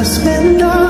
I spend all